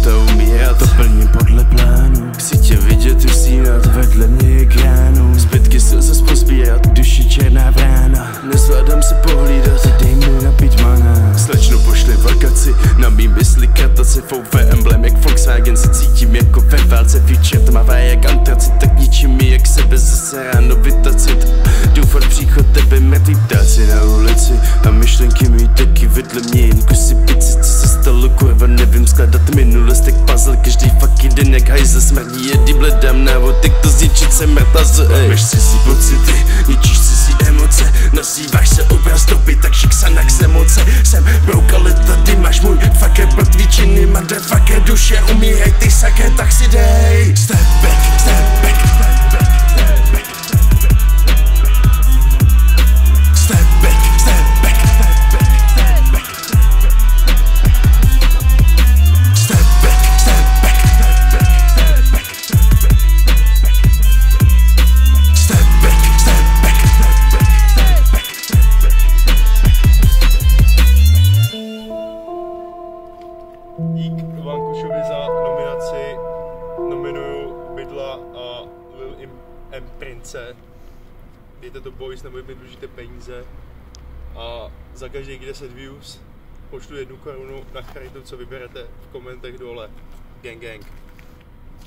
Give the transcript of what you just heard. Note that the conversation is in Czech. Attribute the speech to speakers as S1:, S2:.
S1: это у меня тополь не пор mým mysli kartace VV emblem jak Volkswagen se cítím jako ve válce. Future tmavá jak antracit, tak ničím mi jak sebe zase ráno vytacit. Doufat příchod tebe mrtvý ptáci na ulici. A myšlenky mi taky vedle mě jen kusy pici Co se stalo kurva nevím skládat minulost jak puzzle. Každý fucking den jak hajzl smrdí jedy bledám návod Jak to zničit se mrtva z ej. Máš cizí pocity, ničíš cizí emoce Nazýváš Jsem broke, ale tady máš můj fucker mrtvý činy Motherfucker duše, umírej ty saké, tak si dej. Step
S2: Dík Vankušovi za nominaci. Nominuju Bydla a Lil M, M Prince. Dejte to boys, nebo mi dlužíte peníze. A za každých 10 views pošlu jednu korunu na charitu, co vyberete v komentech dole. Gang gang.